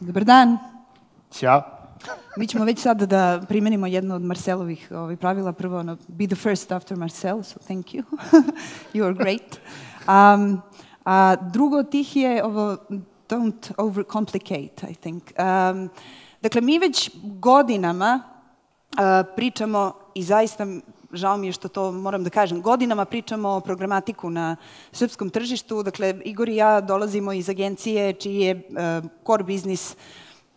Dobar dan. Ćao. Mi ćemo već sada da primenimo jedno od Marcelovih ovaj, pravila. Prvo, ono, be the first after Marcel, so thank you. you are great. Um, a drugo od tih je ovo, don't overcomplicate, I think. Um, dakle, mi već godinama uh, pričamo i zaista žao mi je što to moram da kažem, godinama pričamo o programatiku na srpskom tržištu. Dakle, Igor i ja dolazimo iz agencije čiji je uh, core biznis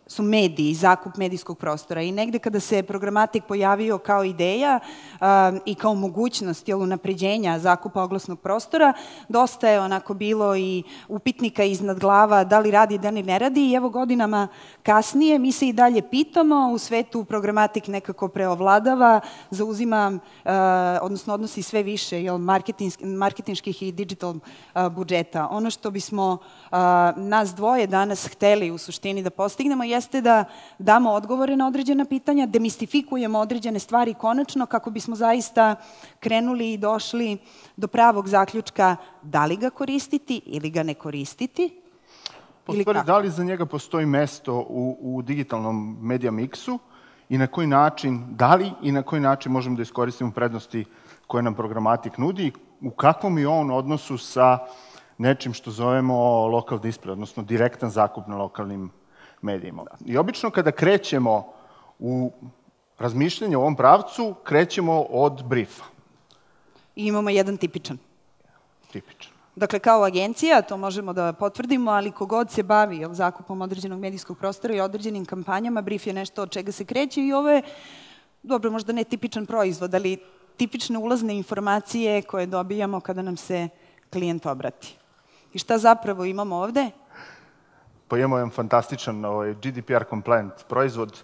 su mediji, zakup medijskog prostora. I negde kada se programatik pojavio kao ideja um, i kao mogućnost jel, unapređenja zakupa oglasnog prostora, dosta je onako bilo i upitnika iznad glava da li radi, da li ne radi. I evo godinama kasnije mi se i dalje pitamo, u svetu programatik nekako preovladava, zauzima, uh, odnosno odnosi sve više jel, marketinških i digital uh, budžeta. Ono što bismo uh, nas dvoje danas hteli u suštini da postignemo jeste da damo odgovore na određena pitanja, demistifikujemo određene stvari konačno kako bismo zaista krenuli i došli do pravog zaključka da li ga koristiti ili ga ne koristiti. Postvari, da li za njega postoji mesto u, u digitalnom medija miksu i na koji način, da li i na koji način možemo da iskoristimo prednosti koje nam programatik nudi, u kakvom je on odnosu sa nečim što zovemo local display, odnosno direktan zakup na lokalnim medijima. I obično kada krećemo u razmišljanje u ovom pravcu, krećemo od briefa. I imamo jedan tipičan. Tipičan. Dakle, kao agencija, to možemo da potvrdimo, ali kogod se bavi zakupom određenog medijskog prostora i određenim kampanjama, brief je nešto od čega se kreće i ovo je, dobro, možda ne tipičan proizvod, ali tipične ulazne informacije koje dobijamo kada nam se klijent obrati. I šta zapravo imamo ovde? Pa imamo jedan fantastičan ovaj, GDPR compliant proizvod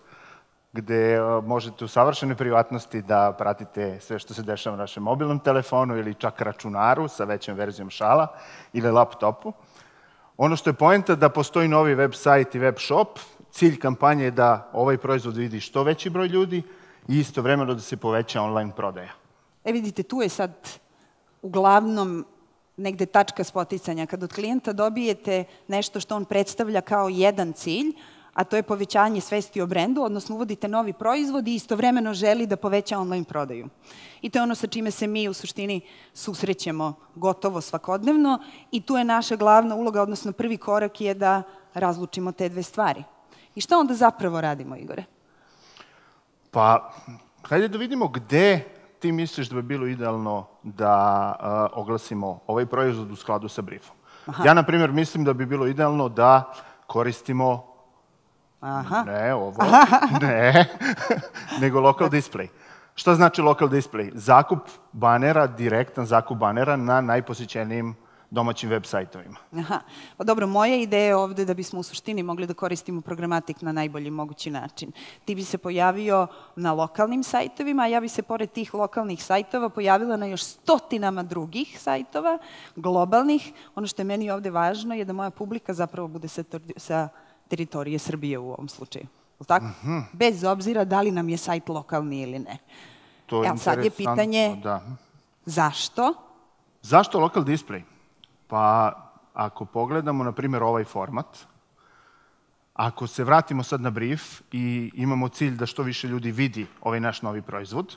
gde uh, možete u savršene privatnosti da pratite sve što se dešava na našem mobilnom telefonu ili čak računaru sa većom verzijom šala ili laptopu. Ono što je poenta da postoji novi web sajt i web shop, cilj kampanje je da ovaj proizvod vidi što veći broj ljudi i istovremeno da se poveća online prodaja. E vidite, tu je sad uglavnom negde tačka spoticanja. Kad od klijenta dobijete nešto što on predstavlja kao jedan cilj, a to je povećanje svesti o brendu, odnosno uvodite novi proizvod i istovremeno želi da poveća online prodaju. I to je ono sa čime se mi u suštini susrećemo gotovo svakodnevno i tu je naša glavna uloga, odnosno prvi korak je da razlučimo te dve stvari. I šta onda zapravo radimo, Igore? Pa, hajde da vidimo gde ti misliš da bi bilo idealno da uh, oglasimo ovaj proizvod u skladu sa briefom? Aha. Ja, na primjer, mislim da bi bilo idealno da koristimo Aha. ne ovo, ne, nego local display. Šta znači local display? Zakup banera, direktan zakup banera na najposjećenijim domaćim web sajtovima. Aha. Pa dobro, moja ideja je ovde da bismo u suštini mogli da koristimo programatik na najbolji mogući način. Ti bi se pojavio na lokalnim sajtovima, a ja bi se pored tih lokalnih sajtova pojavila na još stotinama drugih sajtova, globalnih. Ono što je meni ovde važno je da moja publika zapravo bude sa, sa teritorije Srbije u ovom slučaju. Tako? Mm -hmm. Bez obzira da li nam je sajt lokalni ili ne. To je Evo, sad je pitanje da. zašto? Zašto local display? Pa ako pogledamo, na primjer, ovaj format, ako se vratimo sad na brief i imamo cilj da što više ljudi vidi ovaj naš novi proizvod,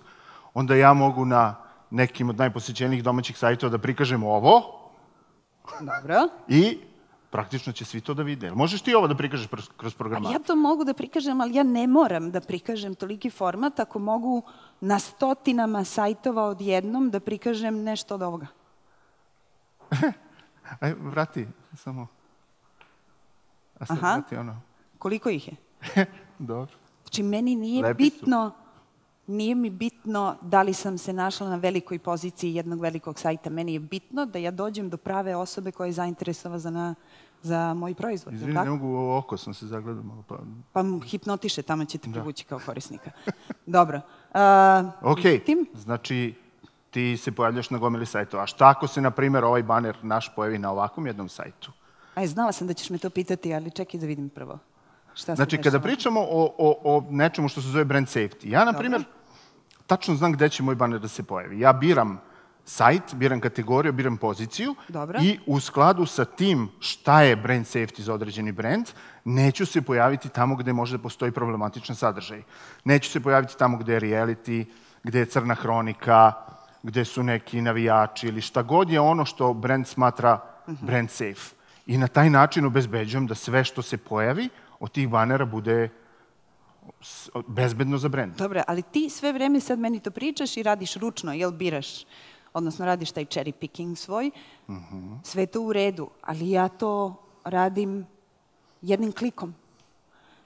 onda ja mogu na nekim od najposjećenijih domaćih sajtova da prikažem ovo. Dobro. I praktično će svi to da vide. Možeš ti ovo da prikažeš kroz program? Ja to mogu da prikažem, ali ja ne moram da prikažem toliki format ako mogu na stotinama sajtova odjednom da prikažem nešto od ovoga. Aj, vrati, samo. A sad Aha. vrati ono. Koliko ih je? Dobro. Znači, meni nije Lepi bitno, su. nije mi bitno da li sam se našla na velikoj poziciji jednog velikog sajta. Meni je bitno da ja dođem do prave osobe koja je zainteresova za, na, za moj proizvod. Izvini, ne mogu u oko, sam se zagledao malo. Pa, pa hipnotiše, tamo ćete da. privući kao korisnika. Dobro. Uh, ok, tim? znači ti se pojavljaš na gomili sajtova. A šta ako se, na primjer, ovaj baner naš pojavi na ovakvom jednom sajtu? Aj, znala sam da ćeš me to pitati, ali čekaj da vidim prvo. Šta znači, kada pričamo o, o, o nečemu što se zove brand safety, ja, na primjer, tačno znam gde će moj baner da se pojavi. Ja biram sajt, biram kategoriju, biram poziciju Dobro. i u skladu sa tim šta je brand safety za određeni brand, neću se pojaviti tamo gde može da postoji problematičan sadržaj. Neću se pojaviti tamo gde je reality, gde je crna hronika, gde su neki navijači ili šta god je ono što brand smatra brand safe. I na taj način obezbeđujem da sve što se pojavi od tih banera bude bezbedno za brand. Dobro, ali ti sve vreme sad meni to pričaš i radiš ručno, jel biraš? Odnosno radiš taj cherry picking svoj. Sve je to u redu, ali ja to radim jednim klikom.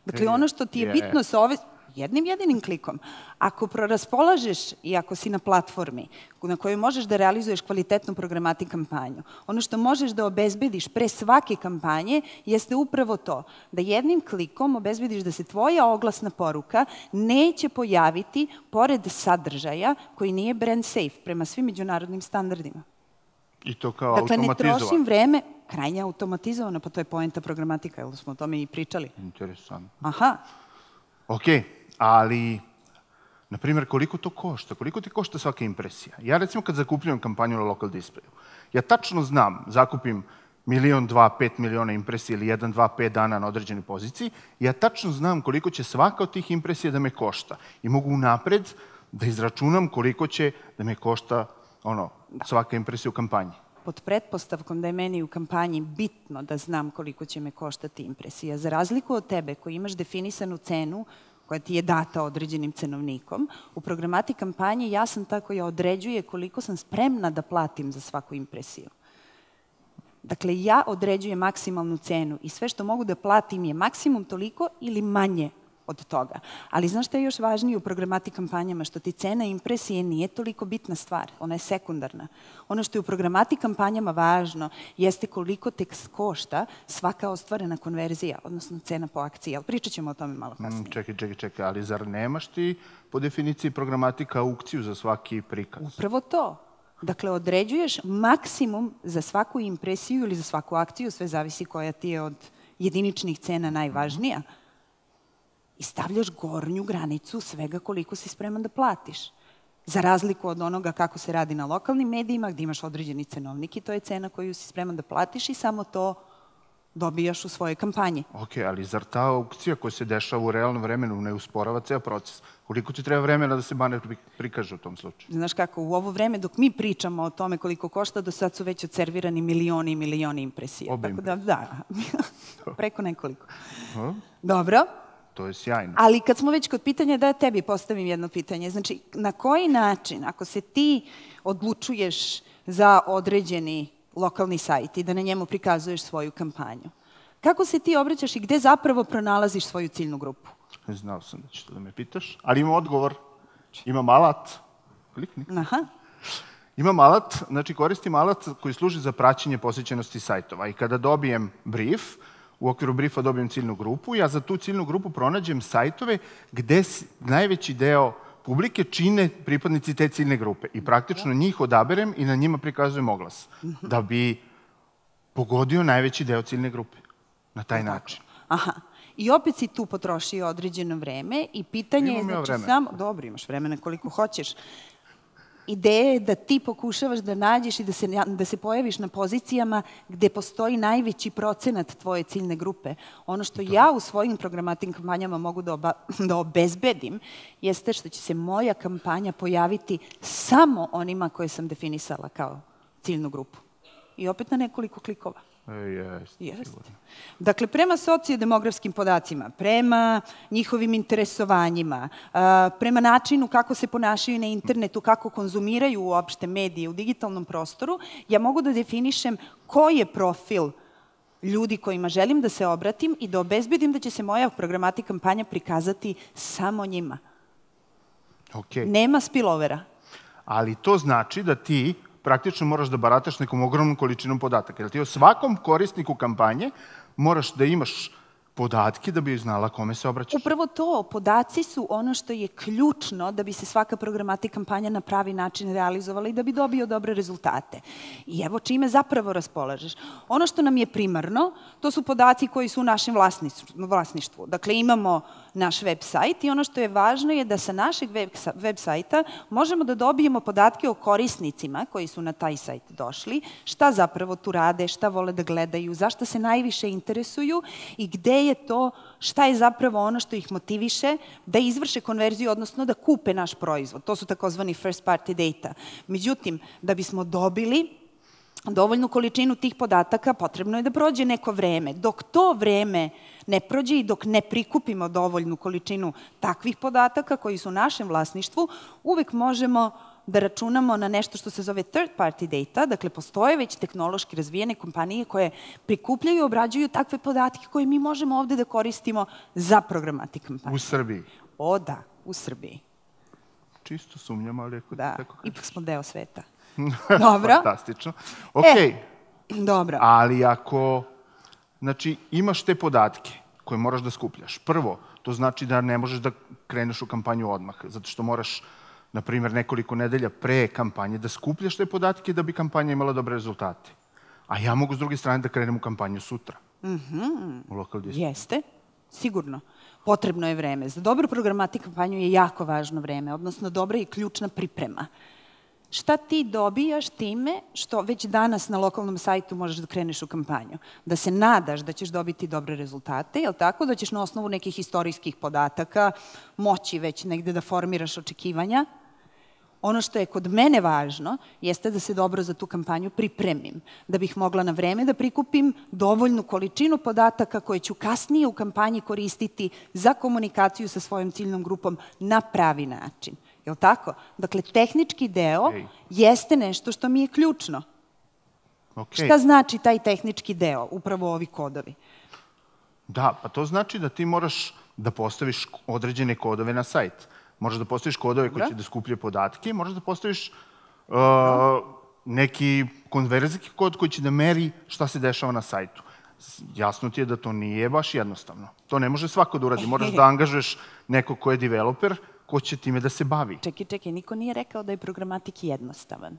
Dakle, ono što ti je. bitno sa ove... Jednim jedinim klikom. Ako proraspolažeš i ako si na platformi na kojoj možeš da realizuješ kvalitetnu programati kampanju, ono što možeš da obezbediš pre svake kampanje jeste upravo to, da jednim klikom obezbediš da se tvoja oglasna poruka neće pojaviti pored sadržaja koji nije brand safe prema svim međunarodnim standardima. I to kao Dakle, ne automatizovano. trošim vreme, krajnje automatizovano, pa to je poenta programatika, jer smo o tome i pričali. Interesantno. Aha, Ok, ali, na primjer, koliko to košta? Koliko ti košta svaka impresija? Ja recimo kad zakupljujem kampanju na local displayu, ja tačno znam, zakupim milion, dva, pet miliona impresija ili jedan, dva, pet dana na određenoj poziciji, ja tačno znam koliko će svaka od tih impresija da me košta. I mogu unapred da izračunam koliko će da me košta ono, svaka impresija u kampanji. pod pretpostavkom da je meni u kampanji bitno da znam koliko će me koštati impresija. Za razliku od tebe koji imaš definisanu cenu koja ti je data određenim cenovnikom, u programati kampanje ja sam ta koja određuje koliko sam spremna da platim za svaku impresiju. Dakle, ja određujem maksimalnu cenu i sve što mogu da platim je maksimum toliko ili manje od toga. Ali znaš šta je još važnije u programati kampanjama? Što ti cena impresije nije toliko bitna stvar, ona je sekundarna. Ono što je u programati kampanjama važno jeste koliko tek košta svaka ostvarena konverzija, odnosno cena po akciji. Ali pričat ćemo o tome malo Mm, kasnije. čekaj, čekaj, čekaj, ali zar nemaš ti po definiciji programatika aukciju za svaki prikaz? Upravo to. Dakle, određuješ maksimum za svaku impresiju ili za svaku akciju, sve zavisi koja ti je od jediničnih cena najvažnija. I stavljaš gornju granicu svega koliko si spreman da platiš. Za razliku od onoga kako se radi na lokalnim medijima, gdje imaš određeni cenovnik i to je cena koju si spreman da platiš i samo to dobijaš u svojoj kampanji. Ok, ali zar ta aukcija koja se dešava u realnom vremenu ne usporava ceo proces? Koliko ti treba vremena da se baner pri- prikaže u tom slučaju? Znaš kako, u ovo vreme dok mi pričamo o tome koliko košta, do sad su već odservirani milioni i milioni impresija. Obe Tako da, da, preko nekoliko. Hm? Dobro, To je sjajno. ali kad smo već kod pitanja, da tebi postavim jedno pitanje. Znači, na koji način, ako se ti odlučuješ za određeni lokalni sajt i da na njemu prikazuješ svoju kampanju, kako se ti obraćaš i gde zapravo pronalaziš svoju ciljnu grupu? Znao sam da ćeš to da me pitaš, ali imam odgovor. Imam alat. Klikni. Aha, Imam alat, znači koristim alat koji služi za praćenje posjećenosti sajtova. I kada dobijem brief, u okviru briefa dobijem ciljnu grupu, ja za tu ciljnu grupu pronađem sajtove gde najveći deo publike čine pripadnici te ciljne grupe. I praktično njih odaberem i na njima prikazujem oglas. Da bi pogodio najveći deo ciljne grupe. Na taj način. Aha. I opet si tu potrošio određeno vreme i pitanje je, Imam znači, samo... Dobro, imaš vremena koliko hoćeš. Ideja je da ti pokušavaš da nađeš i da se, da se pojaviš na pozicijama gde postoji najveći procenat tvoje ciljne grupe. Ono što ja u svojim programatim kampanjama mogu da, oba, da obezbedim jeste što će se moja kampanja pojaviti samo onima koje sam definisala kao ciljnu grupu. I opet na nekoliko klikova. E, jest, Jeste. sigurno. Dakle, prema sociodemografskim podacima, prema njihovim interesovanjima, a, prema načinu kako se ponašaju na internetu, kako konzumiraju uopšte medije u digitalnom prostoru, ja mogu da definišem ko je profil ljudi kojima želim da se obratim i da obezbedim da će se moja programati kampanja prikazati samo njima. Okej. Nema spillovera. Ali to znači da ti praktično moraš da barataš nekom ogromnom količinom podataka. Jer ti o svakom korisniku kampanje moraš da imaš podatke da bi znala kome se obraćaš. Upravo to, podaci su ono što je ključno da bi se svaka programatik kampanja na pravi način realizovala i da bi dobio dobre rezultate. I evo čime zapravo raspolažeš. Ono što nam je primarno, to su podaci koji su u našem vlasništvu. Dakle, imamo naš web sajt i ono što je važno je da sa našeg web, web sajta možemo da dobijemo podatke o korisnicima koji su na taj sajt došli, šta zapravo tu rade, šta vole da gledaju, zašto se najviše interesuju i gde je to, šta je zapravo ono što ih motiviše da izvrše konverziju, odnosno da kupe naš proizvod. To su takozvani first party data. Međutim, da bismo dobili dovoljnu količinu tih podataka, potrebno je da prođe neko vreme. Dok to vreme ne prođe i dok ne prikupimo dovoljnu količinu takvih podataka koji su u našem vlasništvu, uvek možemo da računamo na nešto što se zove third party data, dakle postoje već tehnološki razvijene kompanije koje prikupljaju i obrađuju takve podatke koje mi možemo ovde da koristimo za programatik kampanje. U Srbiji? O da, u Srbiji. Čisto sumnjam, ali ako da, tako kažeš. ipak smo deo sveta. Dobro. Fantastično. Ok. E, dobro. Ali ako, znači, imaš te podatke koje moraš da skupljaš. Prvo, to znači da ne možeš da kreneš u kampanju odmah, zato što moraš na primjer, nekoliko nedelja pre kampanje, da skupljaš te podatke da bi kampanja imala dobre rezultate. A ja mogu s druge strane da krenem u kampanju sutra. Mm -hmm. U lokal Jeste, sigurno. Potrebno je vreme. Za dobru programatik kampanju je jako važno vreme, odnosno dobra i ključna priprema. Šta ti dobijaš time što već danas na lokalnom sajtu možeš da kreneš u kampanju? Da se nadaš da ćeš dobiti dobre rezultate, je li tako? Da ćeš na osnovu nekih istorijskih podataka moći već negde da formiraš očekivanja, Ono što je kod mene važno jeste da se dobro za tu kampanju pripremim, da bih mogla na vreme da prikupim dovoljnu količinu podataka koje ću kasnije u kampanji koristiti za komunikaciju sa svojom ciljnom grupom na pravi način. Je li tako? Dakle, tehnički deo Ej. jeste nešto što mi je ključno. Okay. Šta znači taj tehnički deo, upravo ovi kodovi? Da, pa to znači da ti moraš da postaviš određene kodove na sajt. Možeš da postaviš kodove koji će da skupljaju podatke, možeš da postaviš uh, neki konverzijski kod koji će da meri šta se dešava na sajtu. Jasno ti je da to nije baš jednostavno. To ne može svako da uradi. Moraš da angažuješ neko ko je developer, ko će time da se bavi. Čekaj, čekaj, niko nije rekao da je programatik jednostavan.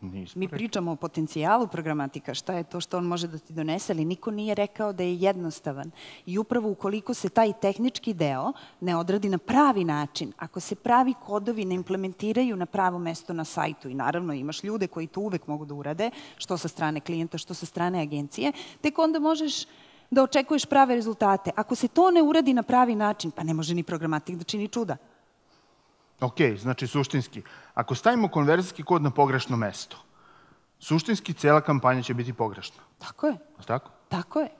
Nismo Mi pričamo o potencijalu programatika, šta je to što on može da ti donese, ali niko nije rekao da je jednostavan. I upravo ukoliko se taj tehnički deo ne odradi na pravi način, ako se pravi kodovi ne implementiraju na pravo mesto na sajtu, i naravno imaš ljude koji to uvek mogu da urade, što sa strane klijenta, što sa strane agencije, tek onda možeš da očekuješ prave rezultate. Ako se to ne uradi na pravi način, pa ne može ni programatik da čini čuda. Ok, znači suštinski, ako stavimo konverzijski kod na pogrešno mesto, suštinski cela kampanja će biti pogrešna. Tako je. Tako? Tako je.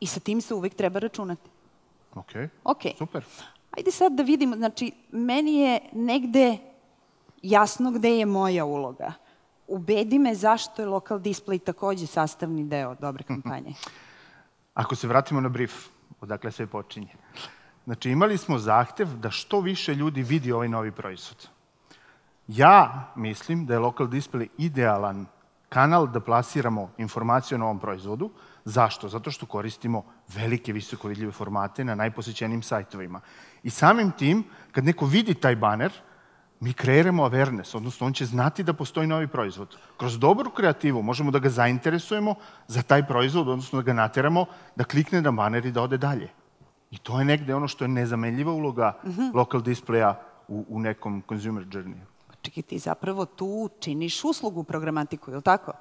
I sa tim se uvek treba računati. Ok, okay. super. Ajde sad da vidimo, znači, meni je negde jasno gde je moja uloga. Ubedi me zašto je local display takođe sastavni deo dobre kampanje. Ako se vratimo na brief, odakle sve počinje. Znači, imali smo zahtev da što više ljudi vidi ovaj novi proizvod. Ja mislim da je Local Display idealan kanal da plasiramo informaciju o novom proizvodu. Zašto? Zato što koristimo velike, visoko vidljive formate na najposećenijim sajtovima. I samim tim, kad neko vidi taj baner, mi kreiramo awareness, odnosno on će znati da postoji novi proizvod. Kroz dobru kreativu možemo da ga zainteresujemo za taj proizvod, odnosno da ga nateramo da klikne na baner i da ode dalje. I to je negde ono što je nezamenljiva uloga mm -hmm. local displaya u, u nekom consumer journey. Pa čekaj, ti zapravo tu činiš uslugu programatiku, je li tako?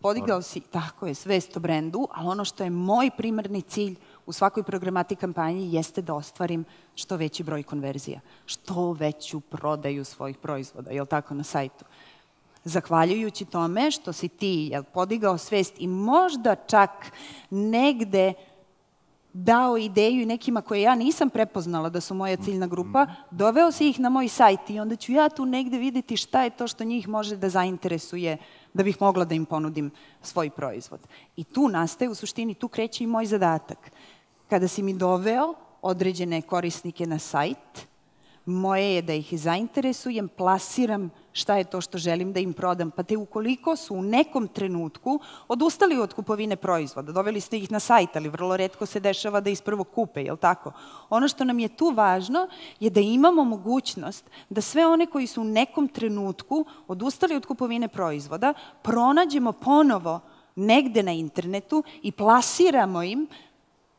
Podigao si, tako je, svest o brendu, ali ono što je moj primarni cilj u svakoj programatik kampanji jeste da ostvarim što veći broj konverzija, što veću prodaju svojih proizvoda, je li tako, na sajtu. Zahvaljujući tome što si ti jel, podigao svest i možda čak negde dao ideju i nekima koje ja nisam prepoznala da su moja ciljna grupa, doveo se ih na moj sajt i onda ću ja tu negde videti šta je to što njih može da zainteresuje da bih mogla da im ponudim svoj proizvod. I tu nastaje, u suštini, tu kreće i moj zadatak. Kada si mi doveo određene korisnike na sajt, moje je da ih zainteresujem, plasiram šta je to što želim da im prodam, pa te ukoliko su u nekom trenutku odustali od kupovine proizvoda, doveli ste ih na sajt, ali vrlo redko se dešava da iz prvog kupe, je li tako? Ono što nam je tu važno je da imamo mogućnost da sve one koji su u nekom trenutku odustali od kupovine proizvoda, pronađemo ponovo negde na internetu i plasiramo im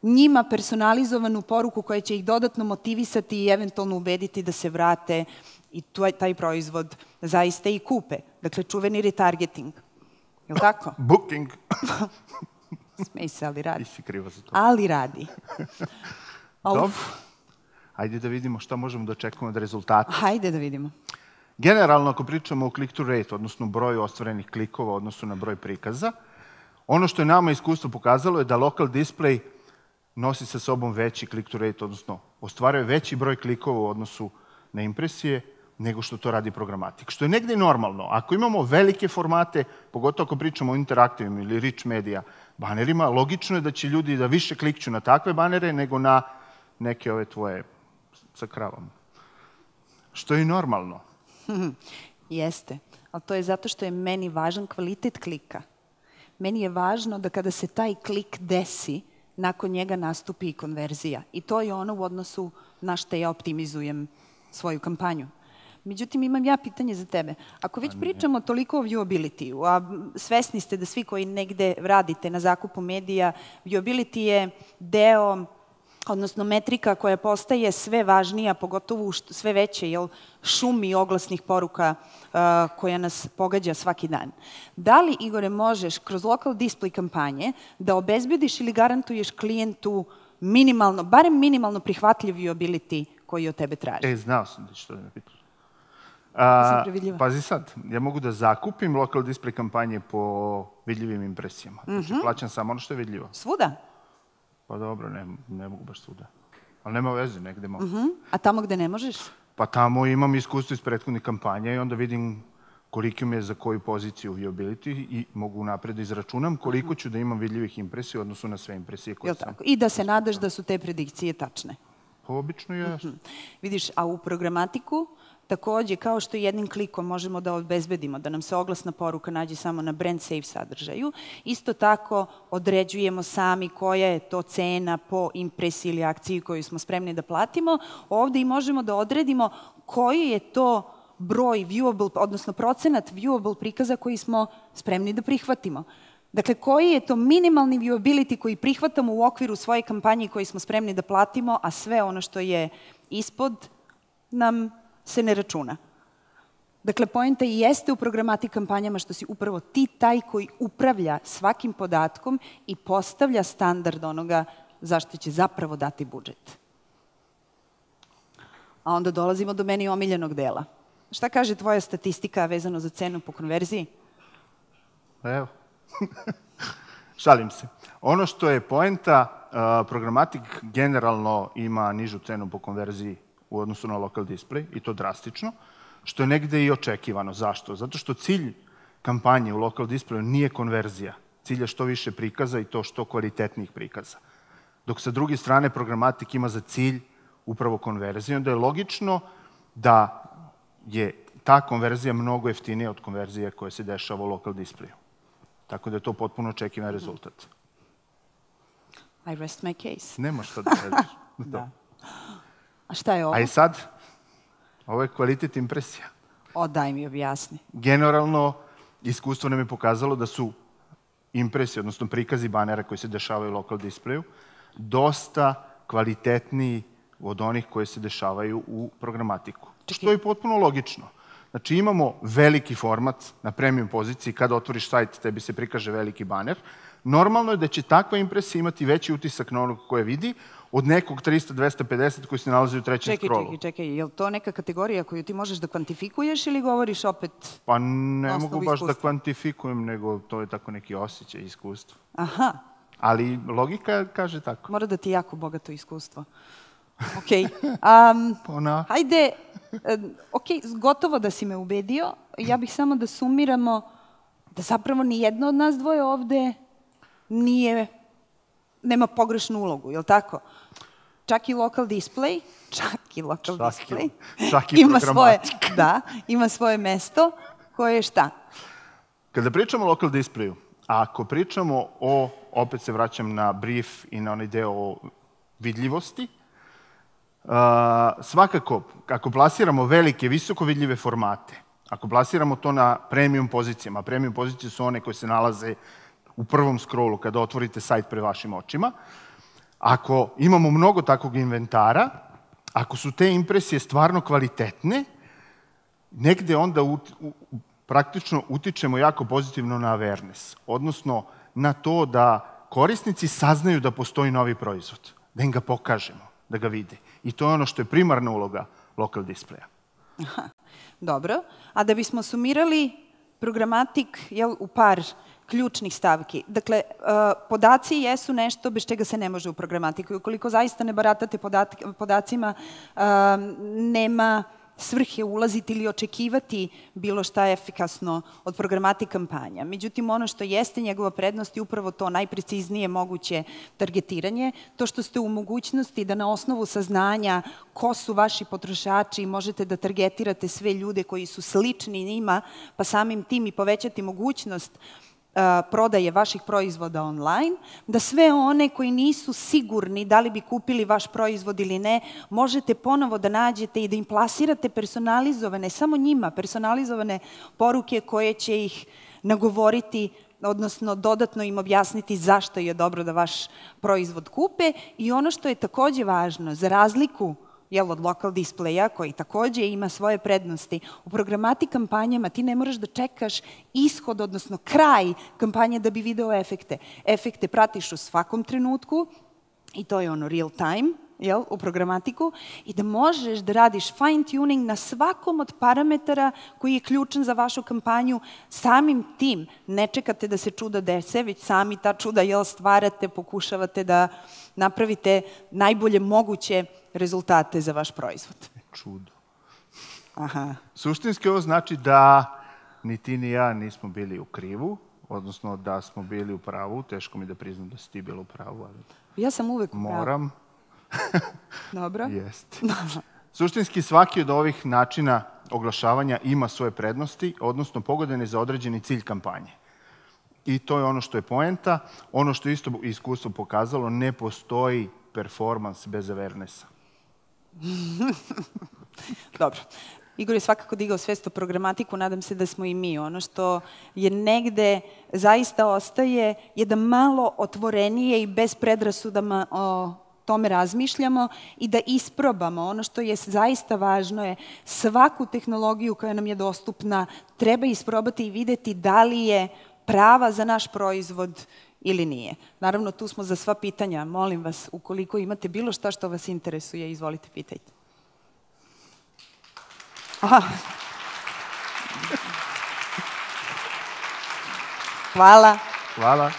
njima personalizovanu poruku koja će ih dodatno motivisati i eventualno ubediti da se vrate i taj, proizvod zaista i kupe. Dakle, čuveni retargeting. Je li tako? Booking. Smej se, ali radi. Ti si krivo za to. Ali radi. Dobro. Ajde da vidimo šta možemo da očekujemo od rezultata. Hajde da vidimo. Generalno, ako pričamo o click-to rate, odnosno broju ostvarenih klikova odnosu na broj prikaza, ono što je nama iskustvo pokazalo je da local display nosi sa sobom veći click-to rate, odnosno ostvaruje veći broj klikova u odnosu na impresije, nego što to radi programatik. Što je negde normalno. Ako imamo velike formate, pogotovo ako pričamo o interaktivnim ili rich media banerima, logično je da će ljudi da više klikću na takve banere nego na neke ove tvoje sa kravom. Što je normalno. Jeste, ali to je zato što je meni važan kvalitet klika. Meni je važno da kada se taj klik desi, nakon njega nastupi i konverzija. I to je ono u odnosu na što ja optimizujem svoju kampanju. Međutim, imam ja pitanje za tebe. Ako već pričamo toliko o viewability-u, a svesni ste da svi koji negde radite na zakupu medija, viewability je deo odnosno metrika koja postaje sve važnija, pogotovo sve veće jel, šumi oglasnih poruka uh, koja nas pogađa svaki dan. Da li, Igore, možeš kroz local display kampanje da obezbediš ili garantuješ klijentu minimalno, barem minimalno prihvatljiv viewability koji od tebe traži? E, znao sam da što da me pitaš. A, pazi sad, ja mogu da zakupim local display kampanje po vidljivim impresijama. Znači, mm -hmm. plaćam samo ono što je vidljivo. Svuda? Pa dobro, ne, ne mogu baš svuda. Ali nema veze, negde mogu. Mm -hmm. A tamo gde ne možeš? Pa tamo imam iskustvo iz prethodnih kampanja i onda vidim koliko mi je za koju poziciju viewability i mogu napred da izračunam koliko ću da imam vidljivih impresija u odnosu na sve impresije koje sam... I da se nadaš da su te predikcije tačne? Pa obično je. Mm -hmm. Vidiš, a u programatiku Takođe, kao što jednim klikom možemo da obezbedimo da nam se oglasna poruka nađe samo na brand safe sadržaju, isto tako određujemo sami koja je to cena po impresiji ili akciji koju smo spremni da platimo. Ovde i možemo da odredimo koji je to broj viewable, odnosno procenat viewable prikaza koji smo spremni da prihvatimo. Dakle, koji je to minimalni viewability koji prihvatamo u okviru svoje kampanje koji smo spremni da platimo, a sve ono što je ispod nam se ne računa. Dakle, pojenta i jeste u programati kampanjama što si upravo ti taj koji upravlja svakim podatkom i postavlja standard onoga zašto će zapravo dati budžet. A onda dolazimo do meni omiljenog dela. Šta kaže tvoja statistika vezano za cenu po konverziji? Evo. Šalim se. Ono što je poenta, programatik generalno ima nižu cenu po konverziji u odnosu na local display, i to drastično, što je negde i očekivano. Zašto? Zato što cilj kampanje u local displayu nije konverzija. Cilj je što više prikaza i to što kvalitetnijih prikaza. Dok sa druge strane programatik ima za cilj upravo konverziju, onda je logično da je ta konverzija mnogo jeftinija od konverzije koja se dešava u local displayu. Tako da je to potpuno očekivan rezultat. I rest my case. Nema šta da radiš. da. A šta je ovo? A i sad, ovo je kvalitet impresija. O, daj mi objasni. Generalno, iskustvo nam je pokazalo da su impresije, odnosno prikazi banera koji se dešavaju u local displayu, dosta kvalitetniji od onih koje se dešavaju u programatiku. Čekaj. Što je potpuno logično. Znači imamo veliki format na premium poziciji, kada otvoriš sajt tebi se prikaže veliki baner. Normalno je da će takva impresija imati veći utisak na onog koje vidi od nekog 300, 250 koji se nalazi u trećem čekaj, scrollu. Čekaj, čekaj, je li to neka kategorija koju ti možeš da kvantifikuješ ili govoriš opet Pa ne mogu baš da iskustva? da kvantifikujem, nego to je tako neki osjećaj, iskustvo. Aha. Ali logika kaže tako. Mora da ti je jako bogato iskustvo. Ok. Um, Pona. Hajde, ok, gotovo da si me ubedio. Ja bih samo da sumiramo da zapravo ni jedno od nas dvoje ovde nije nema pogrešnu ulogu, je li tako? Čak i local display, čak svaki local Svaki- display svaki ima svoje, da, ima svoje mesto koje je šta? Kada pričamo o local displayu, ako pričamo o, opet se vraćam na brief i na onaj deo o vidljivosti, a, svakako, ako plasiramo velike, visoko vidljive formate, ako plasiramo to na premium pozicijama, a premium pozicije su one koje se nalaze u prvom scrollu kada otvorite sajt pre vašim očima, ako imamo mnogo takvog inventara, ako su te impresije stvarno kvalitetne, negde onda u, u, praktično utičemo jako pozitivno na awareness, odnosno na to da korisnici saznaju da postoji novi proizvod, da im ga pokažemo, da ga vide. I to je ono što je primarna uloga local displaya. Dobro. A da bismo sumirali programatik jel, u par ključnih stavki. Dakle, uh, podaci jesu nešto bez čega se ne može u programatiku. Ukoliko zaista ne baratate podacima, uh, nema svrhe ulaziti ili očekivati bilo šta efikasno od programati kampanja. Međutim, ono što jeste njegova prednost je upravo to najpreciznije moguće targetiranje, to što ste u mogućnosti da na osnovu saznanja ko su vaši potrošači možete da targetirate sve ljude koji su slični njima, pa samim tim i povećati mogućnost prodaje vaših proizvoda online, da sve one koji nisu sigurni da li bi kupili vaš proizvod ili ne, možete ponovo da nađete i da im plasirate personalizovane, samo njima personalizovane poruke koje će ih nagovoriti odnosno dodatno im objasniti zašto je dobro da vaš proizvod kupe. I ono što je takođe važno, za razliku jel, od local displaya, koji takođe ima svoje prednosti. U programati kampanjama ti ne moraš da čekaš ishod, odnosno kraj kampanje da bi video efekte. Efekte pratiš u svakom trenutku i to je ono real time, jel, u programatiku, i da možeš da radiš fine tuning na svakom od parametara koji je ključan za vašu kampanju. Samim tim ne čekate da se čuda dese, već sami ta čuda jel, stvarate, pokušavate da napravite najbolje moguće rezultate za vaš proizvod. Čudo. Aha. Suštinski ovo znači da ni ti ni ja nismo bili u krivu, odnosno da smo bili u pravu. Teško mi da priznam da si ti bila u pravu, ali Ja sam uvek u pravu. moram. Dobro. Jeste. Suštinski svaki od ovih načina oglašavanja ima svoje prednosti, odnosno pogodan je za određeni cilj kampanje. I to je ono što je poenta. Ono što isto iskustvo pokazalo, ne postoji performans bez awarenessa. Dobro. Igor je svakako digao svest o programatiku, nadam se da smo i mi. Ono što je negde zaista ostaje je da malo otvorenije i bez predrasudama o tome razmišljamo i da isprobamo. Ono što je zaista važno je svaku tehnologiju koja nam je dostupna treba isprobati i videti da li je prava za naš proizvod ili nije. Naravno, tu smo za sva pitanja. Molim vas, ukoliko imate bilo šta što vas interesuje, izvolite, pitajte. Aha. Hvala. Hvala.